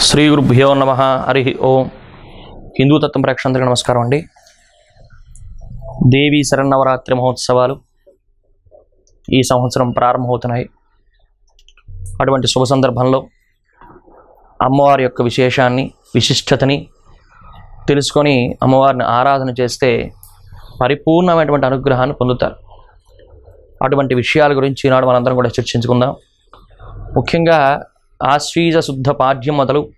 శ్రీ గురుభ్యో నమ హరి ఓం. హిందూ తత్వం ప్రేక్షకులందరికీ నమస్కారం అండి. దేవీ శరన్నవరాత్రి మహోత్సవాలు ఈ సంవత్సరం ప్రారంభమవుతున్నాయి. అటువంటి శుభ సందర్భంలో అమ్మవారి యొక్క విశేషాన్ని విశిష్టతని తెలుసుకొని అమ్మవారిని ఆరాధన చేస్తే పరిపూర్ణమైనటువంటి అనుగ్రహాన్ని పొందుతారు. అటువంటి విషయాల గురించి ఈనాడు మనందరం కూడా చర్చించుకుందాం. ముఖ్యంగా ఆశ్వీజ శుద్ధ పాఠ్యం మొదలు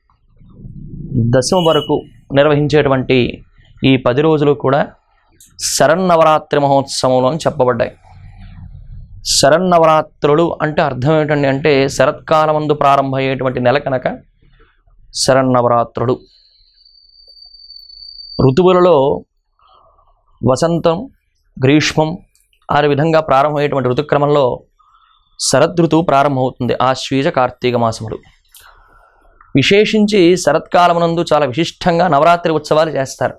దశమ వరకు నిర్వహించేటువంటి ఈ పది రోజులు కూడా శరన్నవరాత్రి మహోత్సవంలో అని చెప్పబడ్డాయి. శరన్నవరాత్రులు అంటే అర్థం ఏంటండి అంటే శరత్కాలమందు ప్రారంభమయ్యేటువంటి నెల కనుక శరన్నవరాత్రులు. ఋతువులలో వసంతం గ్రీష్మం ఆ విధంగా ప్రారంభమయ్యేటువంటి ఋతుక్రమంలో శరదృతువు ప్రారంభమవుతుంది. ఆశ్వీజ కార్తీక మాసములు. విశేషించి శరత్కాలమునందు చాలా విశిష్టంగా నవరాత్రి ఉత్సవాలు చేస్తారు.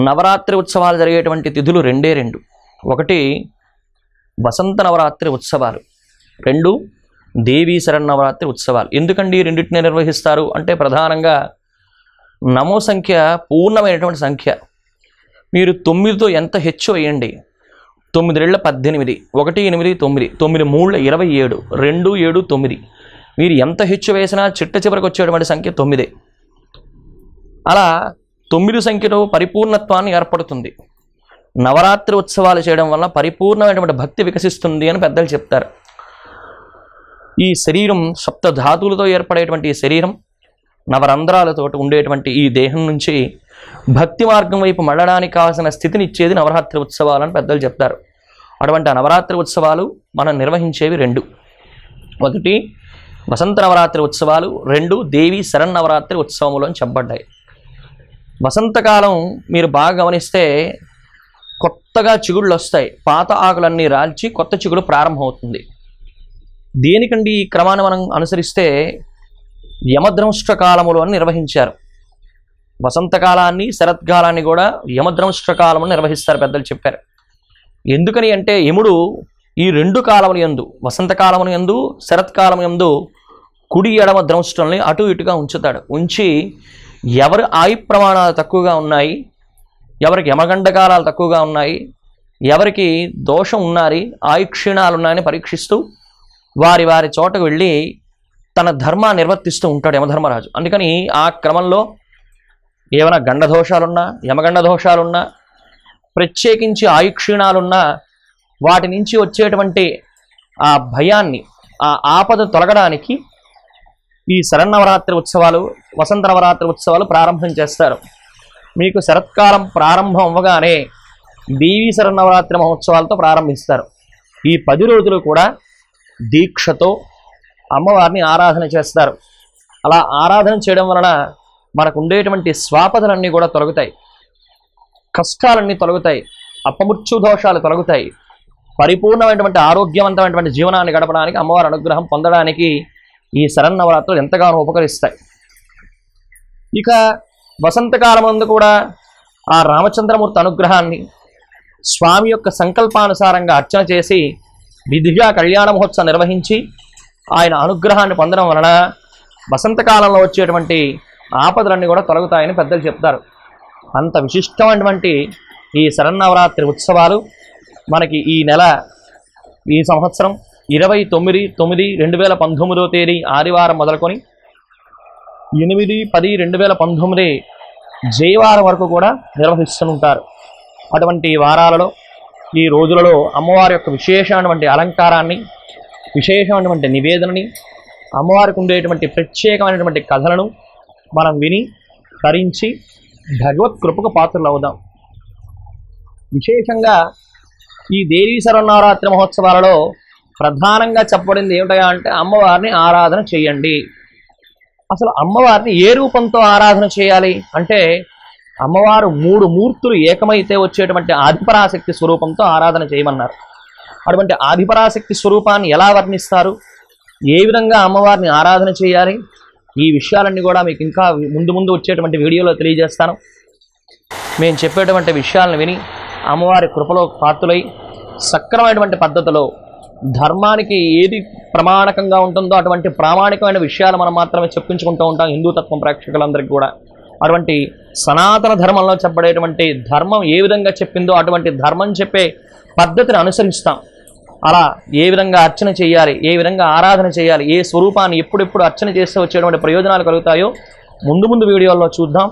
నవరాత్రి ఉత్సవాలు జరిగేటువంటి తిథులు రెండే రెండు. ఒకటి వసంత నవరాత్రి ఉత్సవాలు. రెండు దేవీ శరన్నవరాత్రి ఉత్సవాలు. ఎందుకండి ఈ రెండింటిని నిర్వహిస్తారు? అంటే ప్రధానంగా నమో సంఖ్య పూర్ణమైనటువంటి సంఖ్య. మీరు తొమ్మిదితో ఎంత హెచ్చు వేయండి? తొమ్మిదిళ్ళ పద్దెనిమిది ఒకటి ఎనిమిది తొమ్మిది తొమ్మిది మూడు ఇరవై ఏడు రెండు ఏడు తొమ్మిది. మీరు ఎంత హెచ్చు వేసినా చిట్ట చివరికి వచ్చేటువంటి సంఖ్య తొమ్మిదే. అలా తొమ్మిది సంఖ్యలో పరిపూర్ణత్వాన్ని ఏర్పడుతుంది. నవరాత్రి ఉత్సవాలు చేయడం వల్ల పరిపూర్ణమైనటువంటి భక్తి వికసిస్తుంది అని పెద్దలు చెప్తారు. ఈ శరీరం సప్త ధాతువులతో ఏర్పడేటువంటి ఈ శరీరం నవరంధ్రాలతో ఉండేటువంటి ఈ దేహం నుంచి భక్తి మార్గం వైపు మళ్ళడానికి కావాల్సిన స్థితిని ఇచ్చేది నవరాత్రి ఉత్సవాలు అని పెద్దలు చెప్తారు. అటువంటి ఆ నవరాత్రి ఉత్సవాలు మనం నిర్వహించేవి రెండు. ఒకటి వసంత నవరాత్రి ఉత్సవాలు. రెండు దేవి శరన్నవరాత్రి ఉత్సవములు అని చెప్పబడ్డాయి. వసంతకాలం మీరు బాగా గమనిస్తే కొత్తగా చిగుళ్ళు వస్తాయి. పాత ఆకులన్నీ రాల్చి కొత్త చిగుడు ప్రారంభమవుతుంది. దేనికండి ఈ క్రమాన్ని మనం అనుసరిస్తే యమద్రంష్ట కాలములు అని నిర్వహించారు. వసంతకాలాన్ని శరత్కాలాన్ని కూడా యమద్రంష్ట్ర కాలము నిర్వహిస్తారు పెద్దలు చెప్పారు. ఎందుకని అంటే యముడు ఈ రెండు కాలముల యందు వసంతకాలము యందు శరత్కాలము యందు కుడి ఎడమ ద్రంష్ట్రల్ని అటు ఇటుగా ఉంచుతాడు. ఉంచి ఎవరి ఆయు ప్రమాణాలు తక్కువగా ఉన్నాయి ఎవరికి యమగండకాలాలు తక్కువగా ఉన్నాయి ఎవరికి దోషం ఉన్నారి ఆయు క్షీణాలు ఉన్నాయని పరీక్షిస్తూ వారి వారి చోటకు వెళ్ళి తన ధర్మాన్ని నిర్వర్తిస్తూ ఉంటాడు యమధర్మరాజు. అందుకని ఆ క్రమంలో ఏమైనా గండ దోషాలున్నా యమగండ దోషాలున్నా ప్రత్యేకించి ఆయుక్షీణాలున్నా వాటి నుంచి వచ్చేటువంటి ఆ భయాన్ని ఆ ఆపద తొలగడానికి ఈ శరన్నవరాత్రి ఉత్సవాలు వసంత నవరాత్రి ఉత్సవాలు ప్రారంభం చేస్తారు. మీకు శరత్కాలం ప్రారంభం అవ్వగానే దేవీ శరన్నవరాత్రి మహోత్సవాలతో ప్రారంభిస్తారు. ఈ పది రోజులు కూడా దీక్షతో అమ్మవారిని ఆరాధన చేస్తారు. అలా ఆరాధన చేయడం వలన మనకు ఉండేటువంటి స్వాపదలన్నీ కూడా తొలగుతాయి. కష్టాలన్నీ తొలగుతాయి. అపమృత్యు దోషాలు తొలగుతాయి. పరిపూర్ణమైనటువంటి ఆరోగ్యవంతమైనటువంటి జీవనాన్ని గడపడానికి అమ్మవారి అనుగ్రహం పొందడానికి ఈ శరన్నవరాత్రులు ఎంతగానో ఉపకరిస్తాయి. ఇక వసంతకాలం అందు కూడా ఆ రామచంద్రమూర్తి అనుగ్రహాన్ని స్వామి యొక్క సంకల్పానుసారంగా అర్చన చేసి విధిగా కళ్యాణ మహోత్సవం నిర్వహించి ఆయన అనుగ్రహాన్ని పొందడం వలన వసంతకాలంలో వచ్చేటువంటి ఆపదలన్నీ కూడా తొలగుతాయని పెద్దలు చెప్తారు. అంత విశిష్టమైనటువంటి ఈ శరన్నవరాత్రి ఉత్సవాలు మనకి ఈ నెల ఈ సంవత్సరం ఇరవై తొమ్మిది తొమ్మిది రెండు వేల పంతొమ్మిదో తేదీ ఆదివారం మొదలుకొని ఎనిమిది పది రెండు వేల పంతొమ్మిది జయవారం వరకు కూడా నిర్వహిస్తుంటారు. అటువంటి వారాలలో ఈ రోజులలో అమ్మవారి యొక్క విశేషమైనటువంటి అలంకారాన్ని విశేషమైనటువంటి నివేదనని అమ్మవారికి ఉండేటువంటి ప్రత్యేకమైనటువంటి కథలను మనం విని తరించి భగవత్ కృపకు పాత్రలు అవుదాం విశేషంగా ఈ దేవీ సర్వనవరాత్రి మహోత్సవాలలో ప్రధానంగా చెప్పబడింది ఏమిటయా అంటే అమ్మవారిని ఆరాధన చేయండి. అసలు అమ్మవారిని ఏ రూపంతో ఆరాధన చేయాలి? అంటే అమ్మవారు మూడు మూర్తులు ఏకమైతే వచ్చేటువంటి ఆదిపరాశక్తి స్వరూపంతో ఆరాధన చేయమన్నారు. అటువంటి ఆదిపరాశక్తి స్వరూపాన్ని ఎలా వర్ణిస్తారు? ఏ విధంగా అమ్మవారిని ఆరాధన చేయాలి? ఈ విషయాలన్నీ కూడా మీకు ఇంకా ముందు ముందు వచ్చేటువంటి వీడియోలో తెలియజేస్తాను. మేము చెప్పేటువంటి విషయాలను విని అమ్మవారి కృపలో పాత్రులై సక్రమైనటువంటి పద్ధతిలో ధర్మానికి ఏది ప్రమాణకంగా ఉంటుందో అటువంటి ప్రామాణికమైన విషయాలు మనం మాత్రమే చెప్పించుకుంటూ ఉంటాం హిందూ తత్వం ప్రేక్షకులందరికీ కూడా. అటువంటి సనాతన ధర్మంలో చెప్పబడేటువంటి ధర్మం ఏ విధంగా చెప్పిందో అటువంటి ధర్మం చెప్పే పద్ధతిని అనుసరిస్తాం. అలా ఏ విధంగా అర్చన చేయాలి ఏ విధంగా ఆరాధన చేయాలి ఏ స్వరూపాన్ని ఎప్పుడెప్పుడు అర్చన చేస్తే వచ్చేటువంటి ప్రయోజనాలు కలుగుతాయో ముందు ముందు వీడియోల్లో చూద్దాం.